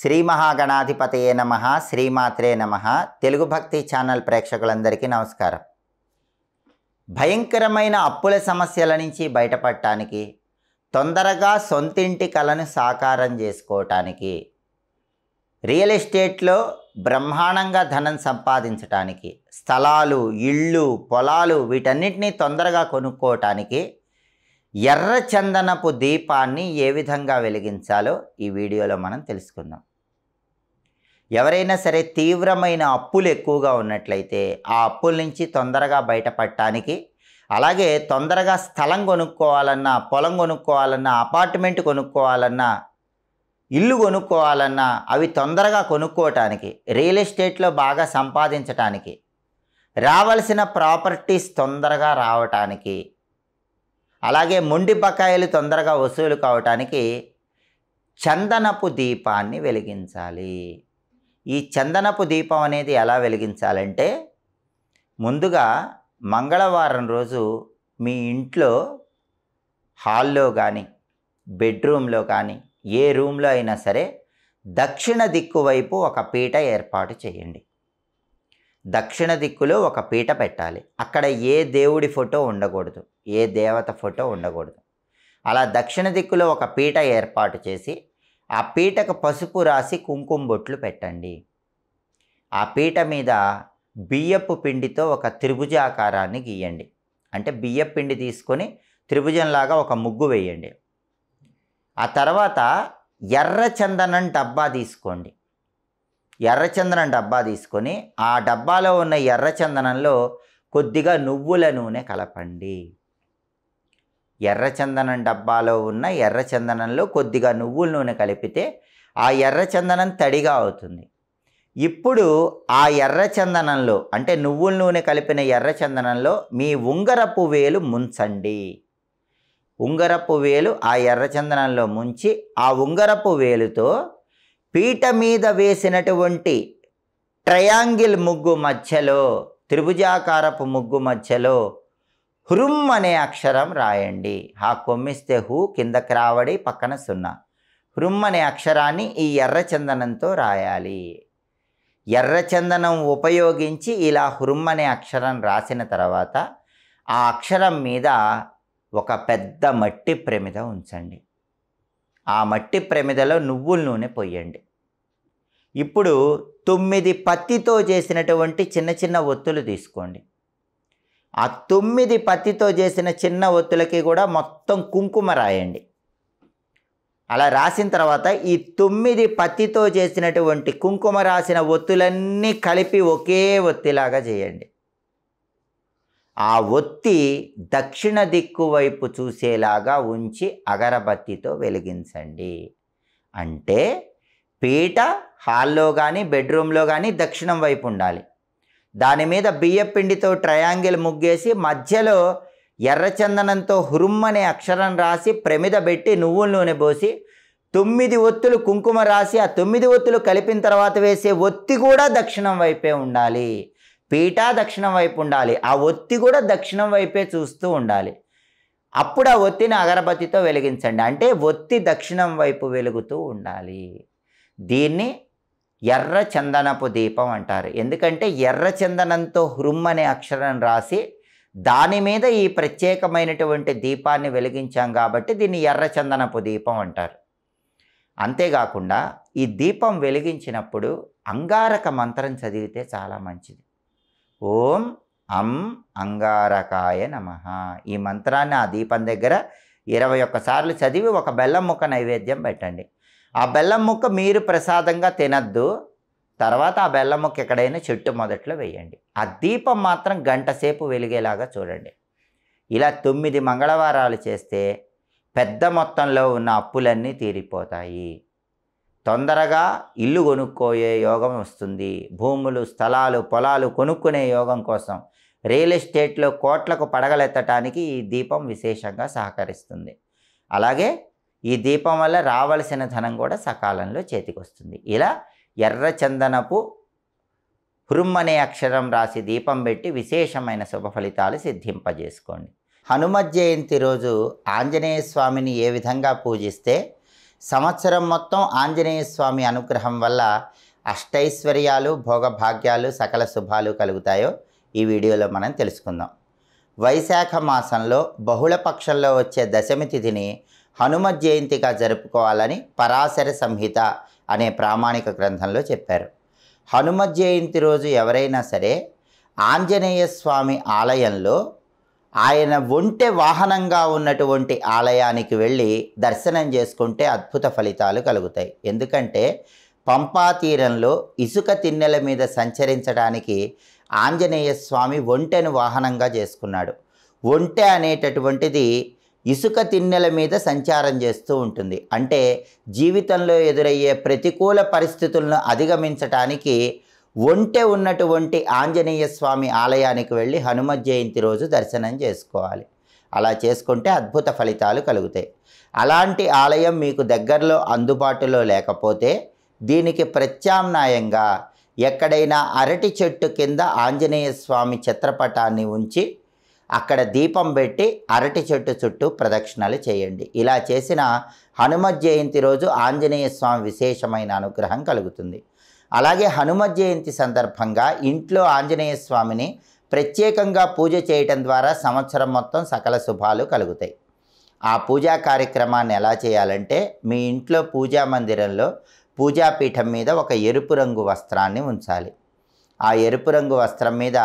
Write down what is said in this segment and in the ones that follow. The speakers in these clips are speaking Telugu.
శ్రీ మహాగణాధిపతయే నమ శ్రీమాత్రే నమ. తెలుగు భక్తి ఛానల్ ప్రేక్షకులందరికీ నమస్కారం. భయంకరమైన అప్పుల సమస్యల నుంచి బయటపడటానికి తొందరగా సొంతింటి కలను సాకారం చేసుకోవటానికి రియల్ ఎస్టేట్లో బ్రహ్మాండంగా ధనం సంపాదించటానికి స్థలాలు ఇళ్ళు పొలాలు వీటన్నిటినీ తొందరగా కొనుక్కోవటానికి ఎర్ర చందనపు దీపాన్ని ఏ విధంగా వెలిగించాలో ఈ వీడియోలో మనం తెలుసుకుందాం. ఎవరైనా సరే తీవ్రమైన అప్పులు ఎక్కువగా ఉన్నట్లయితే ఆ అప్పుల నుంచి తొందరగా బయటపడటానికి అలాగే తొందరగా స్థలం కొనుక్కోవాలన్నా పొలం కొనుక్కోవాలన్నా అపార్ట్మెంట్ కొనుక్కోవాలన్నా ఇల్లు కొనుక్కోవాలన్నా అవి తొందరగా కొనుక్కోవటానికి రియల్ ఎస్టేట్లో బాగా సంపాదించటానికి రావలసిన ప్రాపర్టీస్ తొందరగా రావటానికి అలాగే మొండి బకాయిలు తొందరగా వసూలు కావటానికి చందనపు దీపాన్ని వెలిగించాలి. ఈ చందనపు దీపం అనేది ఎలా వెలిగించాలంటే ముందుగా మంగళవారం రోజు మీ ఇంట్లో హాల్లో కానీ బెడ్రూమ్లో కానీ ఏ రూమ్లో అయినా సరే దక్షిణ దిక్కు వైపు ఒక పీట ఏర్పాటు చేయండి. దక్షిణ దిక్కులో ఒక పీట పెట్టాలి. అక్కడ ఏ దేవుడి ఫోటో ఉండకూడదు. ఏ దేవత ఫోటో ఉండకూడదు. అలా దక్షిణ దిక్కులో ఒక పీట ఏర్పాటు చేసి ఆ పీటకు పసుపు రాసి కుంకుమ బొట్లు పెట్టండి. ఆ పీట మీద బియ్యపు పిండితో ఒక త్రిభుజాకారాన్ని గీయండి. అంటే బియ్యపు పిండి తీసుకొని త్రిభుజంలాగా ఒక ముగ్గు వేయండి. ఆ తర్వాత ఎర్ర చందనం డబ్బా తీసుకోండి. ఎర్రచందనం డబ్బా తీసుకొని ఆ డబ్బాలో ఉన్న ఎర్రచందనంలో కొద్దిగా నువ్వుల నూనె కలపండి. ఎర్రచందనం డబ్బాలో ఉన్న ఎర్రచందనంలో కొద్దిగా నువ్వుల నూనె కలిపితే ఆ ఎర్రచందనం తడిగా అవుతుంది. ఇప్పుడు ఆ ఎర్రచందనంలో అంటే నువ్వుల నూనె కలిపిన ఎర్రచందనంలో మీ ఉంగరపు వేలు ముంచండి. ఉంగరపు వేలు ఆ ఎర్రచందనంలో ముంచి ఆ ఉంగరపు వేలుతో పీట మీద వేసినటువంటి ట్రయాంగిల్ ముగ్గు మధ్యలో త్రిభుజాకారపు ముగ్గు మధ్యలో హృమ్ అనే అక్షరం రాయండి. హా కొమ్మిస్తే హూ కిందకి రావడి పక్కన సున్నా. హృమ్ అనే అక్షరాన్ని ఈ ఎర్రచందనంతో రాయాలి. ఎర్రచందనం ఉపయోగించి ఇలా హురుమ్ అనే అక్షరం రాసిన తర్వాత ఆ అక్షరం మీద ఒక పెద్ద మట్టి ప్రమిద ఉంచండి. ఆ మట్టి ప్రమిదలో నువ్వుల నూనె పొయ్యండి ఇప్పుడు తొమ్మిది పత్తితో చేసినటువంటి చిన్న చిన్న ఒత్తులు తీసుకోండి. ఆ తొమ్మిది పత్తితో చేసిన చిన్న ఒత్తులకి కూడా మొత్తం కుంకుమ రాయండి. అలా రాసిన తర్వాత ఈ తొమ్మిది పత్తితో చేసినటువంటి కుంకుమ రాసిన ఒత్తులన్నీ కలిపి ఒకే ఒత్తిలాగా చేయండి. ఆ ఒత్తి దక్షిణ దిక్కు వైపు చూసేలాగా ఉంచి అగరబత్తితో వెలిగించండి. అంటే పీట హాల్లో కానీ బెడ్రూమ్లో కానీ దక్షిణం వైపు ఉండాలి. దాని మీద బియ్యపిండితో ట్రయాంగిల్ ముగ్గేసి మధ్యలో ఎర్రచందనంతో హురుమ్ అనే అక్షరం రాసి ప్రమిద పెట్టి నువ్వుల నూనె పోసి తొమ్మిది ఒత్తులు కుంకుమ రాసి ఆ తొమ్మిది ఒత్తులు కలిపిన తర్వాత వేసే ఒత్తి కూడా దక్షిణం వైపే ఉండాలి. పీట దక్షిణం వైపు ఉండాలి. ఆ ఒత్తి కూడా దక్షిణం వైపే చూస్తూ ఉండాలి. అప్పుడు ఆ ఒత్తిని అగరబత్తితో వెలిగించండి. అంటే ఒత్తి దక్షిణం వైపు వెలుగుతూ ఉండాలి. దీన్ని ఎర్ర చందనపు దీపం అంటారు. ఎందుకంటే ఎర్ర చందనంతో హృమ్ అనే అక్షరం రాసి దాని మీద ఈ ప్రత్యేకమైనటువంటి దీపాన్ని వెలిగించాం కాబట్టి దీన్ని ఎర్ర చందనపు దీపం అంటారు. అంతేకాకుండా ఈ దీపం వెలిగించినప్పుడు అంగారక మంత్రం చదివితే చాలా మంచిది. ఓం అం అంగారకాయ నమ. ఈ మంత్రాన్ని ఆ దీపం దగ్గర ఇరవై ఒక్కసార్లు చదివి ఒక బెల్లం ముక్క నైవేద్యం పెట్టండి. ఆ బెల్లం ముక్క మీరు ప్రసాదంగా తినద్దు. తర్వాత ఆ బెల్లం ముక్క ఎక్కడైనా చెట్టు మొదట్లో వేయండి. ఆ దీపం మాత్రం గంట సేపు వెలిగేలాగా చూడండి. ఇలా తొమ్మిది మంగళవారాలు చేస్తే పెద్ద మొత్తంలో ఉన్న అప్పులన్నీ తీరిపోతాయి. తొందరగా ఇల్లు కొనుక్కోయే యోగం వస్తుంది. భూములు స్థలాలు పొలాలు కొనుక్కునే యోగం కోసం రియల్ ఎస్టేట్లో కోట్లకు పడగలెత్తటానికి ఈ దీపం విశేషంగా సహకరిస్తుంది. అలాగే ఈ దీపం వల్ల రావలసిన ధనం కూడా సకాలంలో చేతికొస్తుంది. ఇలా ఎర్ర చందనపు హృమ్ అనే అక్షరం రాసి దీపం పెట్టి విశేషమైన శుభ ఫలితాలు సిద్ధింపజేసుకోండి. హనుమత్ జయంతి రోజు ఆంజనేయ స్వామిని ఏ విధంగా పూజిస్తే సంవత్సరం మొత్తం ఆంజనేయ స్వామి అనుగ్రహం వల్ల అష్టైశ్వర్యాలు భోగభాగ్యాలు సకల శుభాలు కలుగుతాయో ఈ వీడియోలో మనం తెలుసుకుందాం. వైశాఖ మాసంలో బహుళ పక్షంలో వచ్చే దశమి తిథిని హనుమ జయంతిగా జరుపుకోవాలని పరాశర సంహిత అనే ప్రామాణిక గ్రంథంలో చెప్పారు. హనుమ జయంతి రోజు ఎవరైనా సరే ఆంజనేయ స్వామి ఆలయంలో ఆయన ఒంటె వాహనంగా ఉన్నటువంటి ఆలయానికి వెళ్ళి దర్శనం చేసుకుంటే అద్భుత ఫలితాలు కలుగుతాయి. ఎందుకంటే పంపా తీరంలో ఇసుక తిన్నెల మీద సంచరించడానికి ఆంజనేయ స్వామి ఒంటెను వాహనంగా చేసుకున్నాడు. ఒంటె అనేటటువంటిది ఇసుక తిన్నెల మీద సంచారం చేస్తూ ఉంటుంది. అంటే జీవితంలో ఎదురయ్యే ప్రతికూల పరిస్థితులను అధిగమించటానికి ఒంటె ఉన్నటువంటి ఆంజనేయ స్వామి ఆలయానికి వెళ్ళి హనుమ జయంతి రోజు దర్శనం చేసుకోవాలి. అలా చేసుకుంటే అద్భుత ఫలితాలు కలుగుతాయి. అలాంటి ఆలయం మీకు దగ్గరలో అందుబాటులో లేకపోతే దీనికి ప్రత్యామ్నాయంగా ఎక్కడైనా అరటి చెట్టు కింద ఆంజనేయ స్వామి చిత్రపటాన్ని ఉంచి అక్కడ దీపం పెట్టి అరటి చెట్టు చుట్టూ ప్రదక్షిణలు చేయండి. ఇలా చేసిన హనుమత్ జయంతి రోజు ఆంజనేయ స్వామి విశేషమైన అనుగ్రహం కలుగుతుంది. అలాగే హనుమత్ జయంతి సందర్భంగా ఇంట్లో ఆంజనేయ స్వామిని ప్రత్యేకంగా పూజ చేయటం ద్వారా సంవత్సరం మొత్తం సకల శుభాలు కలుగుతాయి. ఆ పూజా కార్యక్రమాన్ని ఎలా చేయాలంటే మీ ఇంట్లో పూజా మందిరంలో పూజాపీఠం మీద ఒక ఎరుపు రంగు వస్త్రాన్ని ఉంచాలి. ఆ ఎరుపు రంగు వస్త్రం మీద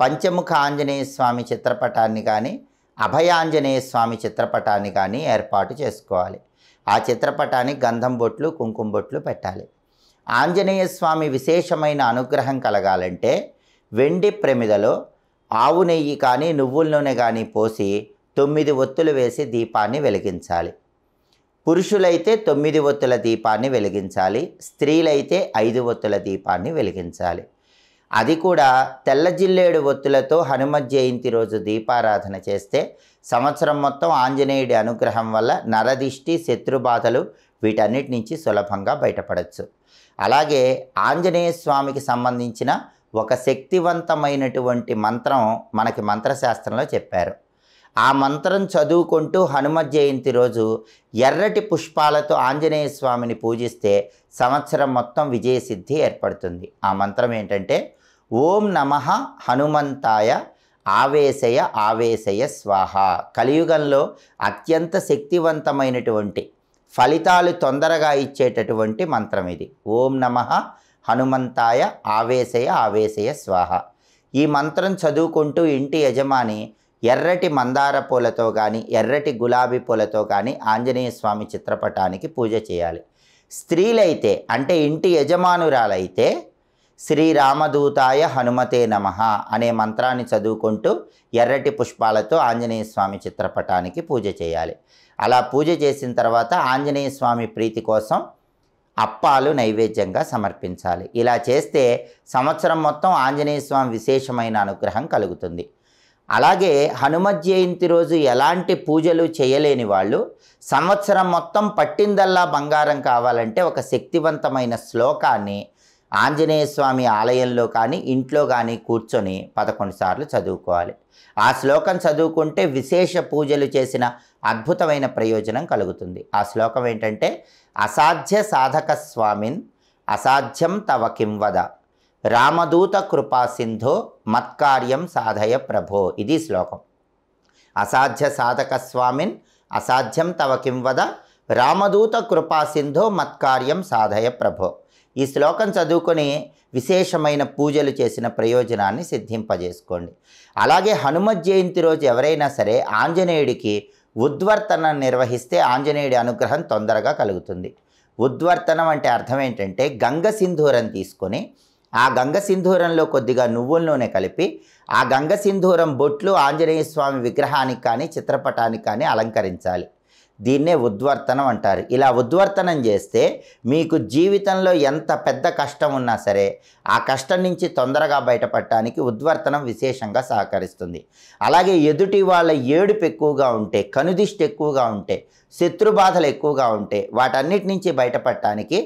పంచముఖ ఆంజనేయ స్వామి చిత్రపటాన్ని కానీ అభయాంజనేయ స్వామి చిత్రపటాన్ని కానీ ఏర్పాటు చేసుకోవాలి. ఆ చిత్రపటానికి గంధం బొట్లు కుంకుమ బొట్లు పెట్టాలి. ఆంజనేయ స్వామి విశేషమైన అనుగ్రహం కలగాలంటే వెండి ప్రమిదలో ఆవు నెయ్యి కానీ నువ్వుల నూనె కానీ పోసి తొమ్మిది ఒత్తులు వేసి దీపాన్ని వెలిగించాలి. పురుషులైతే తొమ్మిది ఒత్తుల దీపాన్ని వెలిగించాలి. స్త్రీలైతే ఐదు ఒత్తుల దీపాన్ని వెలిగించాలి. అది కూడా తెల్ల జిల్లేడు ఒత్తులతో హనుమత్ జయంతి రోజు దీపారాధన చేస్తే సంవత్సరం మొత్తం ఆంజనేయుడి అనుగ్రహం వల్ల నరదిష్టి శత్రుబాధలు వీటన్నిటి నుంచి సులభంగా బయటపడవచ్చు అలాగే ఆంజనేయ స్వామికి సంబంధించిన ఒక శక్తివంతమైనటువంటి మంత్రం మనకి మంత్రశాస్త్రంలో చెప్పారు. ఆ మంత్రం చదువుకుంటూ హనుమత్ జయంతి రోజు ఎర్రటి పుష్పాలతో ఆంజనేయ స్వామిని పూజిస్తే సంవత్సరం మొత్తం విజయసిద్ధి ఏర్పడుతుంది. ఆ మంత్రం ఏంటంటే ఓం నమ హనుమంతాయ ఆవేశయ ఆవేశయ స్వాహ. కలియుగంలో అత్యంత శక్తివంతమైనటువంటి ఫలితాలు తొందరగా ఇచ్చేటటువంటి మంత్రం ఇది. ఓం నమ హనుమంతాయ ఆవేశయ ఆవేశయ స్వాహ. ఈ మంత్రం చదువుకుంటూ ఇంటి యజమాని ఎర్రటి మందార పూలతో కానీ ఎర్రటి గులాబీ పూలతో కానీ ఆంజనేయ స్వామి చిత్రపటానికి పూజ చేయాలి. స్త్రీలైతే అంటే ఇంటి యజమానురాలైతే శ్రీరామదూతాయ హనుమతే నమ అనే మంత్రాన్ని చదువుకుంటూ ఎర్రటి పుష్పాలతో ఆంజనేయ స్వామి చిత్రపటానికి పూజ చేయాలి. అలా పూజ చేసిన తర్వాత ఆంజనేయ స్వామి ప్రీతి కోసం అప్పాలు నైవేద్యంగా సమర్పించాలి. ఇలా చేస్తే సంవత్సరం మొత్తం ఆంజనేయ స్వామి విశేషమైన అనుగ్రహం కలుగుతుంది. అలాగే హనుమత్ జయంతి రోజు ఎలాంటి పూజలు చేయలేని వాళ్ళు సంవత్సరం మొత్తం పట్టిందల్లా బంగారం కావాలంటే ఒక శక్తివంతమైన శ్లోకాన్ని ఆంజనేయ స్వామి ఆలయంలో కానీ ఇంట్లో కానీ కూర్చొని పదకొండు సార్లు చదువుకోవాలి. ఆ శ్లోకం చదువుకుంటే విశేష పూజలు చేసిన అద్భుతమైన ప్రయోజనం కలుగుతుంది. ఆ శ్లోకం ఏంటంటే అసాధ్య సాధక స్వామిన్ అసాధ్యం తవ కింవద రామదూత కృపా సింధో మత్కార్యం సాధయ ప్రభో ఇది శ్లోకం. అసాధ్య సాధక స్వామిన్ అసాధ్యం తవ కింవద రామదూత కృపా సింధో మత్కార్యం సాధయ ప్రభో ఈ శ్లోకం చదువుకొని విశేషమైన పూజలు చేసిన ప్రయోజనాన్ని సిద్ధింపజేసుకోండి. అలాగే హనుమత్ జయంతి రోజు ఎవరైనా సరే ఆంజనేయుడికి ఉద్వర్తనం నిర్వహిస్తే ఆంజనేయుడి అనుగ్రహం తొందరగా కలుగుతుంది. ఉద్వర్తనం అంటే అర్థం ఏంటంటే గంగ సింధూరం తీసుకొని ఆ గంగ సింధూరంలో కొద్దిగా నువ్వుల నూనె కలిపి ఆ గంగ సింధూరం బొట్లు ఆంజనేయ స్వామి విగ్రహానికి కానీ చిత్రపటానికి కానీ అలంకరించాలి. దీన్నే ఉద్వర్తనం అంటారు. ఇలా ఉద్వర్తనం చేస్తే మీకు జీవితంలో ఎంత పెద్ద కష్టం ఉన్నా సరే ఆ కష్టం నుంచి తొందరగా బయటపడటానికి ఉద్వర్తనం విశేషంగా సహకరిస్తుంది. అలాగే ఎదుటి వాళ్ళ ఏడుపు ఎక్కువగా ఉంటే కనుదిష్టి ఎక్కువగా ఉంటే శత్రుబాధలు ఎక్కువగా ఉంటే వాటన్నిటి నుంచి బయటపడటానికి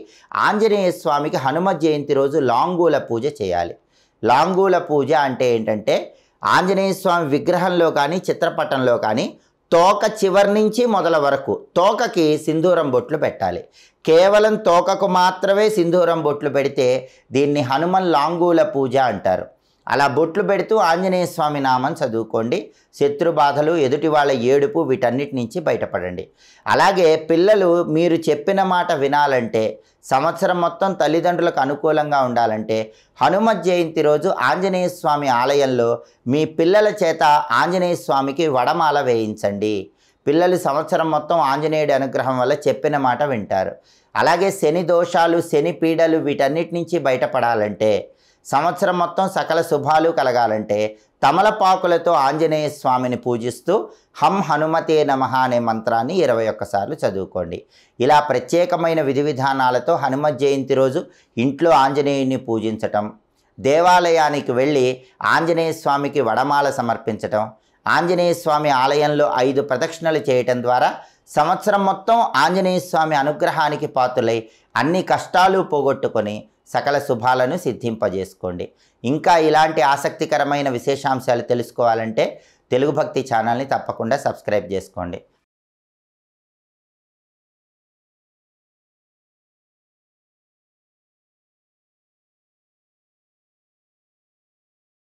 ఆంజనేయ స్వామికి హనుమ జయంతి రోజు లాంగూల పూజ చేయాలి. లాంగూల పూజ అంటే ఏంటంటే ఆంజనేయ స్వామి విగ్రహంలో కానీ చిత్రపటంలో కానీ తోక చివరి నుంచి మొదల వరకు తోకకి సింధూరం బొట్లు పెట్టాలి. కేవలం తోకకు మాత్రమే సింధూరం బొట్లు పెడితే దీన్ని హనుమన్ లాంగూల పూజ అంటారు. అలా బొట్లు పెడుతూ ఆంజనేయ స్వామి నామం చదువుకోండి. శత్రు బాధలు ఎదుటి వాళ్ళ ఏడుపు వీటన్నిటి నుంచి బయటపడండి. అలాగే పిల్లలు మీరు చెప్పిన మాట వినాలంటే సంవత్సరం మొత్తం తల్లిదండ్రులకు అనుకూలంగా ఉండాలంటే హనుమత్ జయంతి రోజు ఆంజనేయ స్వామి ఆలయంలో మీ పిల్లల చేత ఆంజనేయ స్వామికి వడమాల వేయించండి. పిల్లలు సంవత్సరం మొత్తం ఆంజనేయుడి అనుగ్రహం వల్ల చెప్పిన మాట వింటారు. అలాగే శని దోషాలు శని పీడలు వీటన్నిటి నుంచి బయటపడాలంటే సంవత్సరం మొత్తం సకల శుభాలు కలగాలంటే తమలపాకులతో ఆంజనేయ స్వామిని పూజిస్తూ హం హనుమతే నమ అనే మంత్రాన్ని ఇరవై ఒక్కసార్లు చదువుకోండి. ఇలా ప్రత్యేకమైన విధి విధానాలతో హనుమ జయంతి రోజు ఇంట్లో ఆంజనేయుని పూజించటం దేవాలయానికి వెళ్ళి ఆంజనేయ స్వామికి వడమాల సమర్పించటం ఆంజనేయ స్వామి ఆలయంలో ఐదు ప్రదక్షిణలు చేయటం ద్వారా సంవత్సరం మొత్తం ఆంజనేయ స్వామి అనుగ్రహానికి పాత్రులై అన్ని కష్టాలు పోగొట్టుకొని సకల శుభాలను సిద్ధింపజేసుకోండి. ఇంకా ఇలాంటి ఆసక్తికరమైన విశేషాంశాలు తెలుసుకోవాలంటే తెలుగు భక్తి ఛానల్ని తప్పకుండా సబ్స్క్రైబ్ చేసుకోండి.